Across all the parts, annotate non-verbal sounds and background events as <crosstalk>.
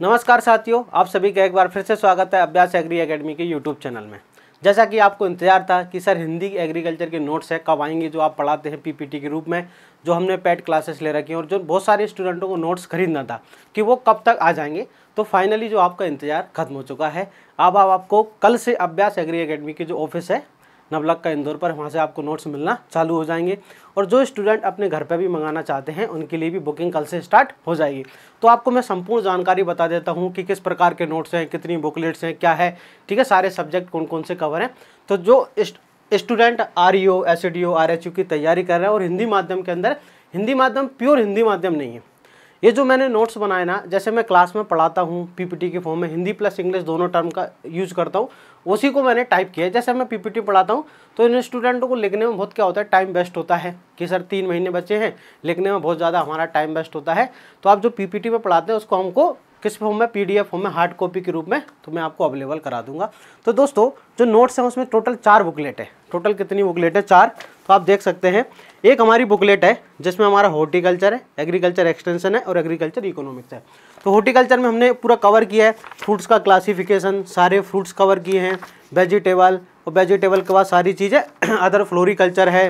नमस्कार साथियों, आप सभी का एक बार फिर से स्वागत है अभ्यास एग्री एकेडमी के यूट्यूब चैनल में। जैसा कि आपको इंतज़ार था कि सर हिंदी एग्रीकल्चर के नोट्स हैं, कब आएँगे, जो आप पढ़ाते हैं पीपीटी के रूप में, जो हमने पेड क्लासेस ले रखी हैं और जो बहुत सारे स्टूडेंटों को नोट्स खरीदना था कि वो कब तक आ जाएँगे। तो फाइनली जो आपका इंतज़ार खत्म हो चुका है, अब आप आपको कल से अभ्यास एग्री अकेडमी की जो ऑफ़िस है नवलक का इंदौर पर वहाँ से आपको नोट्स मिलना चालू हो जाएँगे। और जो स्टूडेंट अपने घर पर भी मंगाना चाहते हैं, उनके लिए भी बुकिंग कल से स्टार्ट हो जाएगी। तो आपको मैं संपूर्ण जानकारी बता देता हूँ कि किस प्रकार के नोट्स हैं, कितनी बुकलेट्स हैं, क्या है, ठीक है, सारे सब्जेक्ट कौन कौन से कवर हैं। तो जो student R E O S R H U की तैयारी कर रहे हैं और हिंदी माध्यम के अंदर, हिंदी माध्यम प्योर हिंदी माध्यम नहीं है। ये जो मैंने नोट्स बनाए ना, जैसे मैं क्लास में पढ़ाता हूँ पीपीटी के फॉर्म में, हिंदी प्लस इंग्लिश दोनों टर्म का यूज़ करता हूँ, उसी को मैंने टाइप किया जैसे मैं पीपीटी पढ़ाता हूँ तो इन स्टूडेंटों को लिखने में बहुत क्या होता है टाइम वेस्ट होता है कि सर तीन महीने बच्चे हैं, लिखने में बहुत ज़्यादा हमारा टाइम वेस्ट होता है। तो आप जो पीपीटी में पढ़ाते हैं, उसको हमको किस फॉर्म में पीडीएफ फॉर्म में हार्ड कॉपी के रूप में तो मैं आपको अवेलेबल करा दूँगा। तो दोस्तों, जो नोट्स हैं, उसमें टोटल चार बुकलेट है। टोटल कितनी बुकलेट है? चार। तो आप देख सकते हैं, एक हमारी बुकलेट है, जिसमें हमारा हॉर्टिकल्चर है एग्रीकल्चर एक्सटेंशन है और एग्रीकल्चर इकोनॉमिक्स है। तो हॉर्टिकल्चर में हमने पूरा कवर किया है फ्रूट्स का क्लासिफिकेशन सारे फ्रूट्स कवर किए हैं वेजिटेबल और वेजिटेबल के बाद सारी चीज़ें अदर फ्लोरिकल्चर है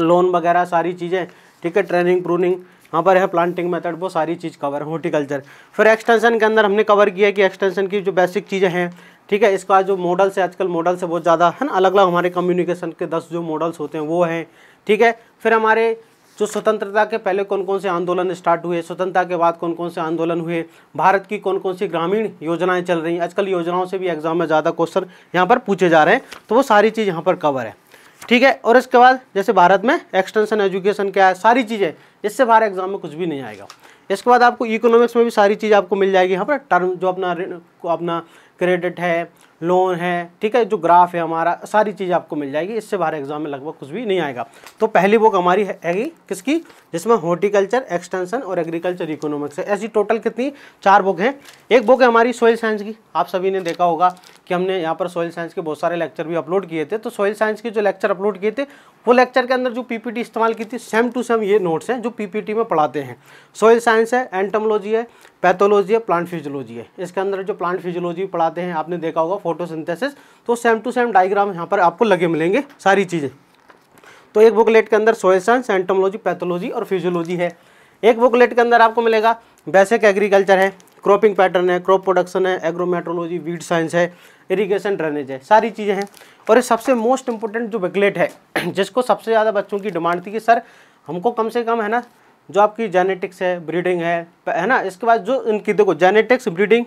लोन वगैरह सारी चीज़ें, ठीक है ट्रेनिंग प्रूनिंग यहाँ पर है प्लांटिंग मेथड वो सारी चीज़ कवर हॉर्टिकल्चर फिर एक्सटेंशन के अंदर हमने कवर किया कि एक्सटेंशन की जो बेसिक चीज़ें हैं, ठीक है, इसका जो मॉडल्स है, आजकल मॉडल से बहुत ज़्यादा, है ना अलग अलग हमारे कम्युनिकेशन के दस जो मॉडल्स होते हैं, वो हैं, ठीक है। फिर हमारे जो स्वतंत्रता के पहले कौन कौन से आंदोलन स्टार्ट हुए, स्वतंत्रता के बाद कौन कौन से आंदोलन हुए, भारत की कौन कौन सी ग्रामीण योजनाएँ चल रही हैं, आजकल योजनाओं से भी एग्ज़ाम में ज़्यादा क्वेश्चन यहाँ पर पूछे जा रहे हैं तो वो सारी चीज़ यहाँ पर कवर है, ठीक है। और इसके बाद जैसे भारत में एक्सटेंशन एजुकेशन क्या है, सारी चीज़ें इससे बाहर एग्ज़ाम में कुछ भी नहीं आएगा। इसके बाद आपको इकोनॉमिक्स में भी सारी चीज़ आपको मिल जाएगी। यहाँ पर टर्म जो अपना अपना क्रेडिट है लोन है, ठीक है, जो ग्राफ है हमारा, सारी चीज़ आपको मिल जाएगी। इससे बाहर एग्ज़ाम में लगभग कुछ भी नहीं आएगा। तो पहली बुक हमारी हैगी किसकी? जिसमें हॉर्टिकल्चर एक्सटेंशन और एग्रीकल्चर इकोनॉमिक्स है। ऐसी टोटल कितनी? चार बुक हैं। एक बुक है हमारी सोयल साइंस की। आप सभी ने देखा होगा। कि हमने यहाँ पर सोइल साइंस के बहुत सारे लेक्चर भी अपलोड किए थे। तो सोइल साइंस के जो लेक्चर अपलोड किए थे, वो लेक्चर के अंदर जो पीपीटी इस्तेमाल की थी सेम टू सेम ये नोट्स हैं जो पीपीटी में पढ़ाते हैं। सोइल साइंस है एंटमोलॉजी है पैथोलॉजी है प्लांट फिजियोलॉजी है। इसके अंदर जो प्लांट फिजियोलॉजी पढ़ाते हैं, आपने देखा होगा फोटोसिंथेसिस तो सेम टू सेम डायग्राम यहाँ पर आपको लगे मिलेंगे सारी चीज़ें। तो एक बुकलेट के अंदर सोयल साइंस एंटोमोलॉजी पैथोलॉजी और फिजियोलॉजी है। एक बुकलेट के अंदर आपको मिलेगा बेसिक एग्रीकल्चर है। क्रॉपिंग पैटर्न है क्रॉप प्रोडक्शन है एग्रोमेट्रोलॉजी वीड साइंस है इरीगेशन ड्रेनेज है, सारी चीज़ें हैं। और ये सबसे मोस्ट इंपॉर्टेंट जो बेगलेट है, <clears throat> जिसको सबसे ज़्यादा बच्चों की डिमांड थी कि, सर, हमको कम से कम, है ना, जो आपकी जेनेटिक्स है ब्रीडिंग है है ना, इसके बाद जो इनकी, देखो genetics breeding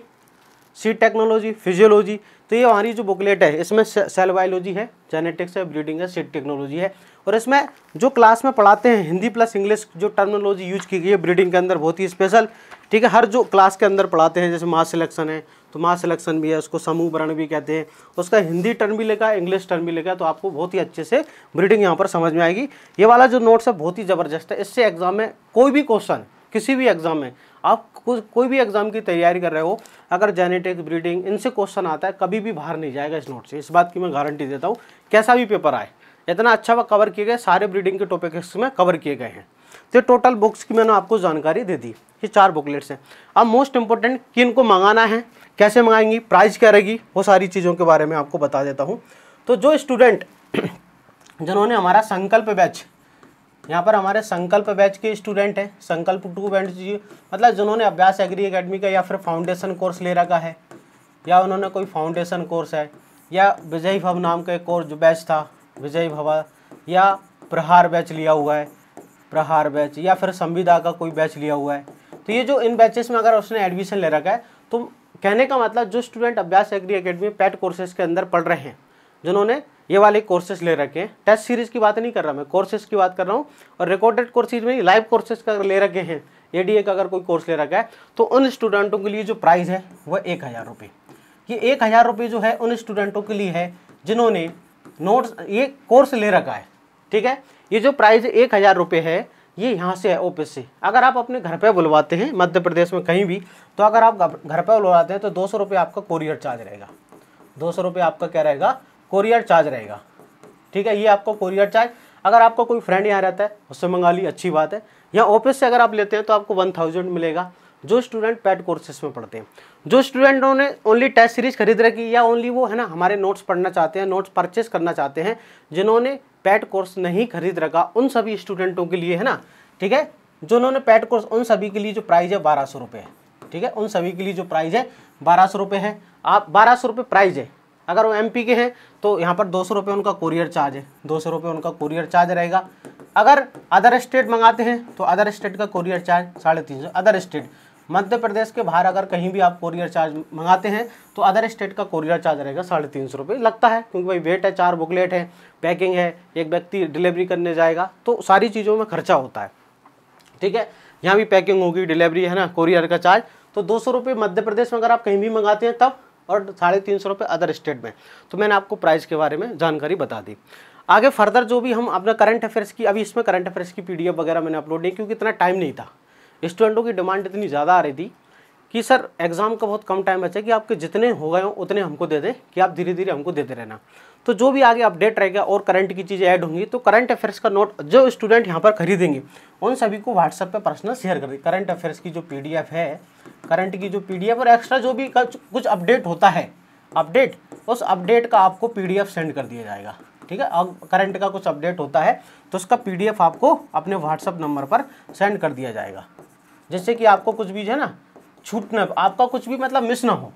seed technology, physiology तो ये हमारी जो बुकलेट है, इसमें सेल बायोलॉजी है जेनेटिक्स है ब्रीडिंग है सीड टेक्नोलॉजी है, और इसमें जो क्लास में पढ़ाते हैं, हिंदी प्लस इंग्लिश जो टर्मिनोलॉजी यूज़ की गई है ब्रीडिंग के अंदर, बहुत ही स्पेशल ठीक है, हर जो क्लास के अंदर पढ़ाते हैं, जैसे मास सिलेक्शन है तो मास सिलेक्शन भी है, उसको समूह वर्ण भी कहते हैं, उसका हिंदी टर्म भी है इंग्लिश टर्म भी है तो आपको बहुत ही अच्छे से ब्रीडिंग यहाँ पर समझ में आएगी। ये वाला जो नोट्स है, बहुत ही ज़बरदस्त है, इससे एग्ज़ाम में कोई भी क्वेश्चन किसी भी एग्ज़ाम में। आप कोई भी एग्ज़ाम की तैयारी कर रहे हो, अगर जेनेटिक्स ब्रीडिंग इनसे क्वेश्चन आता है, कभी भी बाहर नहीं जाएगा इस नोट से। इस बात की मैं गारंटी देता हूँ, कैसा भी पेपर आए, इतना अच्छा वह कवर किए गए, सारे ब्रीडिंग के टॉपिक में कवर किए गए हैं। तो टोटल बुक्स की मैंने आपको जानकारी दे दी। ये चार बुकलेट्स हैं। अब मोस्ट इंपॉर्टेंट किन को मंगाना है, कैसे मंगाएँगी प्राइस क्या रहेगी, वो सारी चीज़ों के बारे में आपको बता देता हूँ। तो जो स्टूडेंट <clears throat> जिन्होंने हमारा संकल्प बैच यहाँ पर हमारे संकल्प बैच के स्टूडेंट हैं, संकल्प टू बैच मतलब जिन्होंने अभ्यास एग्री अकेडमी का या फिर फाउंडेशन कोर्स ले रखा है, या उन्होंने कोई फाउंडेशन कोर्स है, या विजय भव नाम का एक कोर्स जो बैच था, विजय भवा, या प्रहार बैच लिया हुआ है, प्रहार बैच, या फिर संविदा का कोई बैच लिया हुआ है। तो ये जो इन बैचेस में अगर उसने एडमिशन ले रखा है तो कहने का मतलब जो स्टूडेंट अभ्यास एग्री अकेडमी पैट कोर्सेज के अंदर पढ़ रहे हैं, जिन्होंने ये वाले कोर्सेज ले रखे हैं। टेस्ट सीरीज़ की बात नहीं कर रहा मैं कोर्सेज की बात कर रहा हूँ। और रिकॉर्डेड कोर्सेज में लाइव कोर्सेज का ले रखे हैं। ए डी का अगर कोई कोर्स ले रखा है तो उन स्टूडेंटों के लिए जो प्राइस है वह एक हज़ार रुपये। ये एक हज़ार रुपये जो है, उन स्टूडेंटों के लिए है, जिन्होंने नोट्स ये कोर्स ले रखा है। ठीक है? ये जो प्राइस एक हज़ार रुपये है, ये यहाँ से है ऑफ़िस से। अगर आप अपने घर पे बुलवाते हैं, मध्य प्रदेश में कहीं भी तो अगर आप घर पे बुलवाते हैं तो दो सौ रुपये आपका कोरियर चार्ज रहेगा। दो सौ रुपये आपका क्या रहेगा? कोरियर चार्ज रहेगा। ठीक है, ये आपको कोरियर चार्ज। अगर आपका कोई फ्रेंड यहाँ रहता है, उससे मंगा ली अच्छी बात है। या ऑफ़िस से अगर आप लेते हैं तो आपको वन थाउज़ेंड मिलेगा। जो स्टूडेंट पैड कोर्सेस में पढ़ते हैं। जो स्टूडेंटों ने ओनली टेस्ट सीरीज़ खरीद रखी या ओनली वो है ना, हमारे नोट्स पढ़ना चाहते हैं नोट्स परचेस करना चाहते हैं, जिन्होंने पैड कोर्स नहीं खरीद रखा, उन सभी स्टूडेंटों के लिए है ना, ठीक है? जिन्होंने पैड कोर्स, उन सभी के लिए जो प्राइज़ है, बारह सौ रुपये है। ठीक है? उन सभी के लिए जो प्राइज़ है, बारह सौ रुपये है। आप बारह सौ रुपये प्राइस है। अगर वो एमपी के हैं तो यहाँ पर दो सौ उनका कोरियर चार्ज है। दो सौ उनका कोरियर चार्ज रहेगा। अगर अदर स्टेट मंगाते हैं तो अदर स्टेट का कोरियर चार्ज साढ़े तीन सौ। अदर स्टेट मध्य प्रदेश के बाहर अगर कहीं भी आप कोरियर चार्ज मंगाते हैं तो अदर स्टेट का कोरियर चार्ज रहेगा साढ़े तीन सौ रुपये। लगता है, क्योंकि भाई वेट है, चार बुकलेट है पैकिंग है, एक व्यक्ति डिलीवरी करने जाएगा तो सारी चीज़ों में खर्चा होता है। ठीक है? यहाँ भी पैकिंग होगी डिलीवरी है ना कोरियर का चार्ज तो दो सौ रुपये मध्य प्रदेश में अगर आप कहीं भी मंगाते हैं, तब और साढ़े तीन सौ रुपये अदर स्टेट में। तो मैंने आपको प्राइस के बारे में जानकारी बता दी। आगे फर्दर जो भी हम अपना करंट अफेयर्स की, अभी इसमें करंट अफेयर्स की पीडीएफ वगैरह मैंने अपलोड नहीं, क्योंकि इतना टाइम नहीं था। स्टूडेंटों की डिमांड इतनी ज़्यादा आ रही थी कि सर एग्ज़ाम का बहुत कम टाइम बचा कि आपके जितने हो गए हो, उतने हमको दे दें, कि आप धीरे धीरे हमको देते रहना। तो जो भी आगे अपडेट रहेगा और करंट की चीज़ें ऐड होंगी तो करंट अफेयर्स का नोट जो स्टूडेंट यहाँ पर खरीदेंगे, उन सभी को व्हाट्सएप पर पर्सनल शेयर कर दें। करंट अफेयर्स की जो पीडीएफ है करंट की जो पीडीएफ और एक्स्ट्रा जो भी कुछ अपडेट होता है अपडेट उस अपडेट का आपको पीडीएफ सेंड कर दिया जाएगा। ठीक है? अब करंट का कुछ अपडेट होता है तो उसका पीडीएफ आपको अपने व्हाट्सअप नंबर पर सेंड कर दिया जाएगा। जिससे कि आपको कुछ भी जो है ना, छूट ना आपका कुछ भी मतलब मिस ना हो।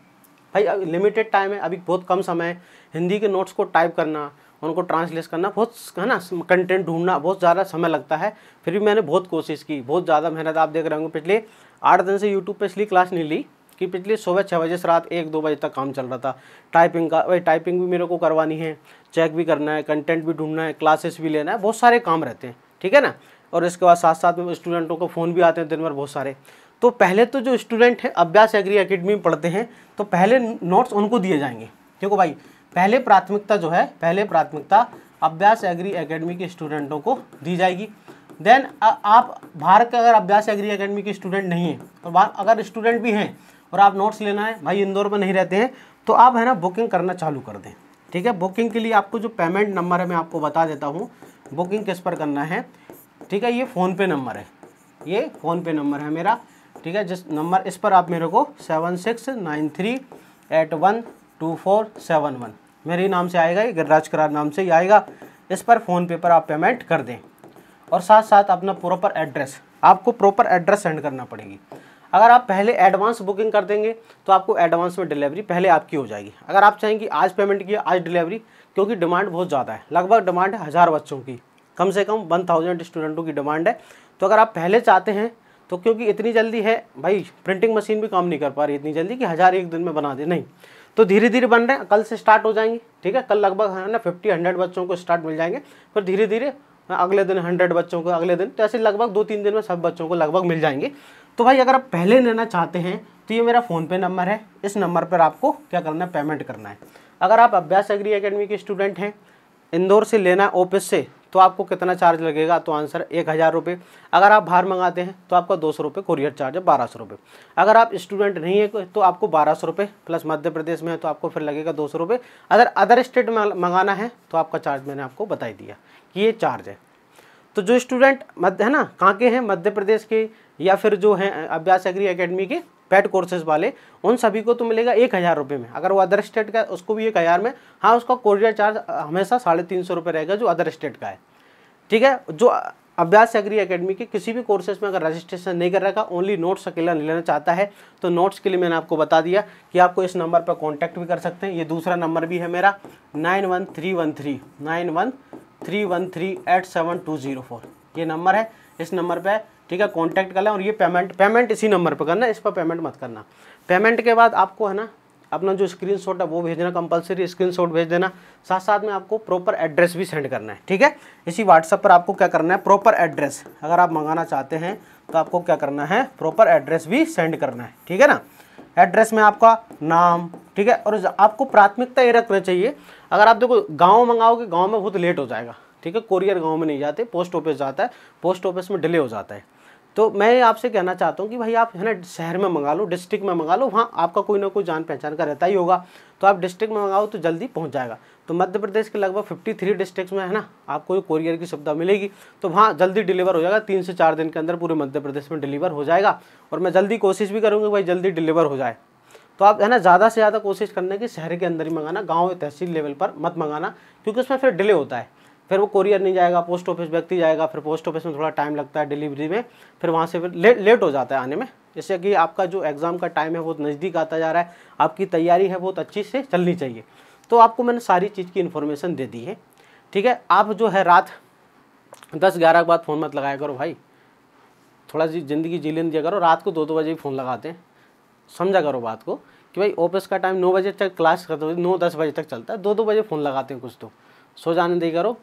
भाई लिमिटेड टाइम है, अभी बहुत कम समय है। हिंदी के नोट्स को टाइप करना, उनको ट्रांसलेट करना, बहुत है ना कंटेंट ढूंढना, बहुत ज़्यादा समय लगता है। फिर भी मैंने बहुत कोशिश की, बहुत ज़्यादा मेहनत आप देख रहे होंगे। पिछले आठ दिन से यूट्यूब पर इसलिए क्लास नहीं ली कि पिछले सुबह छः बजे से रात एक, दो बजे तक काम चल रहा था। टाइपिंग का, भाई टाइपिंग भी मेरे को करवानी है चेक भी करना है कंटेंट भी ढूंढना है क्लासेस भी लेना है, बहुत सारे काम रहते हैं, ठीक है ना? और इसके बाद साथ साथ में स्टूडेंटों को फ़ोन भी आते हैं, दिन भर बहुत सारे। तो पहले तो जो स्टूडेंट है, अभ्यास एग्री अकेडमी में पढ़ते हैं तो पहले नोट्स उनको दिए जाएँगे। देखो भाई, पहले प्राथमिकता जो है, पहले प्राथमिकता अभ्यास एग्री अकेडमी के स्टूडेंटों को दी जाएगी। देन आप बाहर के अगर अभ्यास एग्री अकेडमी के स्टूडेंट नहीं हैं तो अगर स्टूडेंट भी हैं और आप नोट्स लेना है, भाई इंदौर में नहीं रहते हैं तो आप है ना बुकिंग करना चालू कर दें। ठीक है? बुकिंग के लिए आपको जो पेमेंट नंबर है, मैं आपको बता देता हूँ। बुकिंग किस पर करना है? ठीक है? ये फ़ोनपे नंबर है। ये फ़ोनपे नंबर है मेरा। ठीक है, जिस नंबर, इस पर आप मेरे को seven six nine three eight one two four seven one, मेरे नाम से आएगा, ये गिरिराज करार नाम से ही आएगा। इस पर फ़ोनपे पर आप पेमेंट कर दें और साथ साथ अपना प्रॉपर एड्रेस आपको प्रॉपर एड्रेस सेंड करना पड़ेगी। अगर आप पहले एडवांस बुकिंग कर देंगे तो आपको एडवांस में डिलीवरी पहले आपकी हो जाएगी। अगर आप चाहेंगे आज पेमेंट किया आज डिलीवरी क्योंकि डिमांड बहुत ज़्यादा है। लगभग डिमांड है हज़ार बच्चों की, कम से कम वन थाउज़ेंड स्टूडेंटों की डिमांड है। तो अगर आप पहले चाहते हैं तो क्योंकि इतनी जल्दी है, भाई प्रिंटिंग मशीन भी काम नहीं कर पा रही इतनी जल्दी कि हज़ार एक दिन में बना दे, नहीं। तो धीरे धीरे बन रहे हैं, कल से स्टार्ट हो जाएँगे, ठीक है? कल लगभग है ना फिफ्टी हंड्रेड बच्चों को स्टार्ट मिल जाएँगे, फिर धीरे धीरे अगले दिन हंड्रेड बच्चों को, अगले दिन तो ऐसे लगभग दो तीन दिन में सब बच्चों को लगभग मिल जाएँगे। तो भाई, अगर आप पहले लेना चाहते हैं तो ये मेरा फ़ोनपे नंबर है, इस नंबर पर आपको क्या करना है पेमेंट करना है। अगर आप अभ्यास एग्री अकेडमी के स्टूडेंट हैं, इंदौर से लेना है ऑफ़िस से तो आपको कितना चार्ज लगेगा? तो आंसर एक हज़ार रुपये। अगर आप बाहर मंगाते हैं तो आपका दो सौ रुपये कोरियर चार्ज है, बारह सौ रुपये। अगर आप स्टूडेंट नहीं है तो आपको बारह सौ रुपये प्लस मध्य प्रदेश में है तो आपको फिर लगेगा दो सौ रुपये। अगर अदर स्टेट में मंगाना है तो आपका चार्ज मैंने आपको बताई दिया। कि ये चार्ज है। तो जो स्टूडेंट मध्य, है ना, कहाँ के हैं? मध्य प्रदेश के या फिर जो हैं, अभ्यास एग्री अकेडमी के? पेड कोर्सेज वाले, उन सभी को तो मिलेगा एक हज़ार रुपये में। अगर वो अदर स्टेट का, उसको भी एक हज़ार में हाँ उसका कोरियर चार्ज हमेशा साढ़े तीन सौ रुपये रहेगा जो अदर स्टेट का है। ठीक है? जो अभ्यास एग्री एकेडमी के किसी भी कोर्सेज में अगर रजिस्ट्रेशन नहीं कर रखा ओनली नोट्स अकेला लेना चाहता है तो नोट्स के लिए मैंने आपको बता दिया कि आपको इस नंबर पर कॉन्टैक्ट भी कर सकते हैं। ये दूसरा नंबर भी है मेरा nine one three one three nine one three one three eight seven two zero four ये नंबर है, इस नंबर पर ठीक है कॉन्टैक्ट कर लें और ये पेमेंट पेमेंट इसी नंबर पर करना, इस पर पेमेंट मत करना। पेमेंट के बाद आपको है ना, अपना जो स्क्रीनशॉट है वो भेजना कंपलसरी स्क्रीनशॉट भेज देना। साथ साथ में आपको प्रॉपर एड्रेस भी सेंड करना है, ठीक है? इसी व्हाट्सएप पर आपको क्या करना है प्रॉपर एड्रेस अगर आप मंगाना चाहते हैं तो आपको क्या करना है प्रॉपर एड्रेस भी सेंड करना है, ठीक है ना? एड्रेस में आपका नाम, ठीक है? और आपको प्राथमिकता ये रखना चाहिए, अगर आप देखो, गाँव मंगाओगे, गाँव में बहुत लेट हो जाएगा, ठीक है? कोरियर गाँव में नहीं जाते पोस्ट ऑफ़िस जाता है पोस्ट ऑफ़िस में डिले हो जाता है। तो मैं आपसे कहना चाहता हूँ कि भाई आप, है ना, शहर में मंगा लो डिस्ट्रिक्ट में मंगा लो, वहाँ आपका कोई ना कोई जान पहचान का रहता ही होगा। तो आप डिस्ट्रिक्ट में मंगाओ तो जल्दी पहुँच जाएगा। तो मध्य प्रदेश के लगभग 53 डिस्ट्रिक्ट में, है ना, आपको कोरियर की सुविधा मिलेगी। तो वहाँ जल्दी डिलीवर हो जाएगा, तीन से चार दिन के अंदर पूरे मध्य प्रदेश में डिलीवर हो जाएगा। और मैं जल्दी कोशिश भी करूँगी भाई जल्दी डिलीवर हो जाए। तो आप, है ना, ज़्यादा से ज़्यादा कोशिश करने की शहर के अंदर ही मंगाना, गाँव तहसील लेवल पर मत मंगाना, क्योंकि उसमें फिर डिले होता है। फिर वो कोरियर नहीं जाएगा पोस्ट ऑफ़िस व्यक्ति जाएगा फिर पोस्ट ऑफ़िस में थोड़ा टाइम लगता है डिलीवरी में फिर वहाँ से फिर ले, लेट हो जाता है आने में। जैसे कि आपका जो एग्ज़ाम का टाइम है बहुत नज़दीक आता जा रहा है आपकी तैयारी है बहुत अच्छी से चलनी चाहिए। तो आपको मैंने सारी चीज़ की इन्फॉर्मेशन दे दी है। ठीक है आप जो है रात दस ग्यारह के बाद फ़ोन मत लगाया करो भाई। थोड़ा सी ज़िंदगी जी लेने दिया करो रात को दो दो बजे फ़ोन लगाते हैं। समझा करो बात को कि भाई ऑफ़िस का टाइम नौ बजे तक क्लास खत्म नौ दस बजे तक चलता है दो दो बजे फ़ोन लगाते हैं कुछ तो। सो जाने दे करो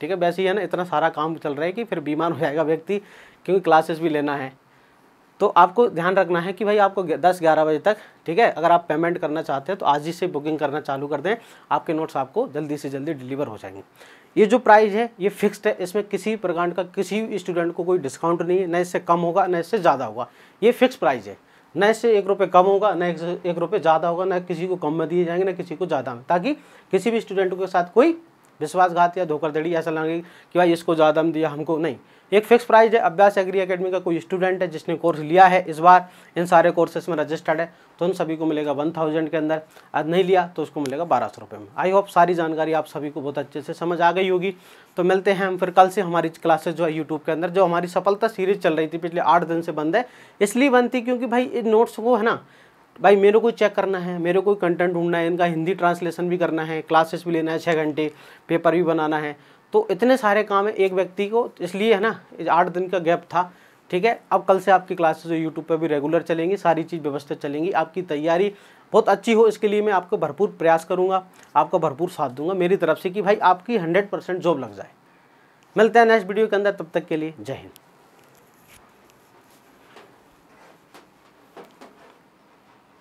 ठीक है, वैसे ही है ना, इतना सारा काम चल रहा है कि फिर बीमार हो जाएगा व्यक्ति, क्योंकि क्लासेस भी लेना है। तो आपको ध्यान रखना है कि भाई आपको दस ग्यारह बजे तक, ठीक है, अगर आप पेमेंट करना चाहते हैं तो आज ही से बुकिंग करना चालू कर दें। आपके नोट्स आपको जल्दी से जल्दी डिलीवर हो जाएँगे। ये जो प्राइस है, ये फिक्स्ड है, इसमें किसी प्रकार का किसी स्टूडेंट को कोई डिस्काउंट नहीं है, न इससे कम होगा, न इससे ज़्यादा होगा। ये फिक्स प्राइस है। न इससे एक रुपये कम होगा, न एक रुपये ज़्यादा होगा, न किसी को कम में दिए जाएँगे, न किसी को ज़्यादा में। ताकि किसी भी स्टूडेंट के साथ कोई विश्वासघात या धोखाधड़ी ऐसा लगे कि भाई इसको ज़्यादा हम दिया, हमको नहीं। एक फिक्स प्राइस है, अभ्यास एग्री अकेडमी का कोई स्टूडेंट है, जिसने कोर्स लिया है, इस बार इन सारे कोर्सेज में रजिस्टर्ड है तो उन सभी को मिलेगा वन थाउज़ेंड के अंदर। आज नहीं लिया तो उसको मिलेगा बारह सौ रुपये में। आई होप सारी जानकारी आप सभी को बहुत अच्छे से समझ आ गई होगी। तो मिलते हैं हम फिर कल से हमारी क्लासेज जो है यूट्यूब के अंदर, जो हमारी सफलता सीरीज़ चल रही थी पिछले आठ दिन से बंद है। इसलिए बंद थी क्योंकि भाई इन नोट्स को है ना भाई, मेरे को चेक करना है, मेरे को कंटेंट ढूंढना है, इनका हिंदी ट्रांसलेशन भी करना है क्लासेस भी लेना है छः घंटे पेपर भी बनाना है। तो इतने सारे काम है एक व्यक्ति को, इसलिए है ना आठ दिन का गैप था, ठीक है? अब कल से आपकी क्लासेस यूट्यूब पर भी रेगुलर चलेंगी, सारी चीज़ व्यवस्थित चलेंगी, आपकी तैयारी बहुत अच्छी हो, इसके लिए मैं आपको भरपूर प्रयास करूँगा, आपका भरपूर साथ दूँगा, मेरी तरफ़ से कि भाई आपकी हंड्रेड परसेंट जॉब लग जाए। मिलते हैं नेक्स्ट वीडियो के अंदर, तब तक के लिए जय हिंद।